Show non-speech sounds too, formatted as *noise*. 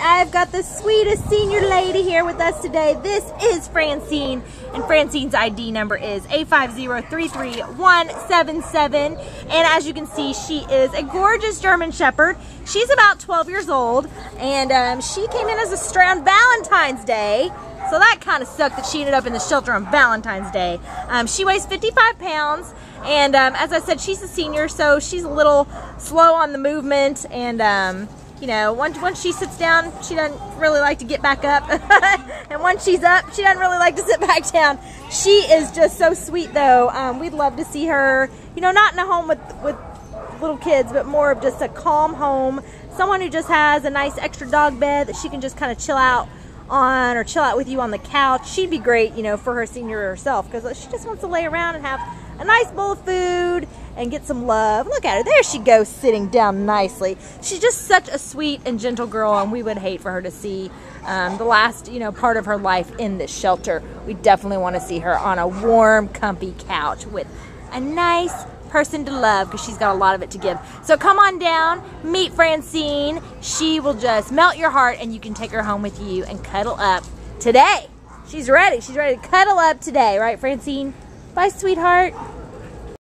I've got the sweetest senior lady here with us today. This is Francine, and Francine's ID number is A5033177. And as you can see, she is a gorgeous German Shepherd. She's about 12 years old, and um, she came in as a stray on Valentine's Day. So that kind of sucked that she ended up in the shelter on Valentine's Day. Um, she weighs 55 pounds, and um, as I said, she's a senior, so she's a little slow on the movement, and um, you know, once, once she sits down, she doesn't really like to get back up. *laughs* and once she's up, she doesn't really like to sit *laughs* back down. She is just so sweet, though. Um, we'd love to see her, you know, not in a home with, with little kids, but more of just a calm home. Someone who just has a nice extra dog bed that she can just kind of chill out on or chill out with you on the couch. She'd be great, you know, for her senior herself because she just wants to lay around and have a nice bowl of food and get some love. Look at her. There she goes sitting down nicely. She's just such a sweet and gentle girl and we would hate for her to see um, the last, you know, part of her life in this shelter. We definitely want to see her on a warm, comfy couch with a nice person to love because she's got a lot of it to give. So come on down, meet Francine. She will just melt your heart and you can take her home with you and cuddle up today. She's ready. She's ready to cuddle up today, right, Francine? Bye, sweetheart.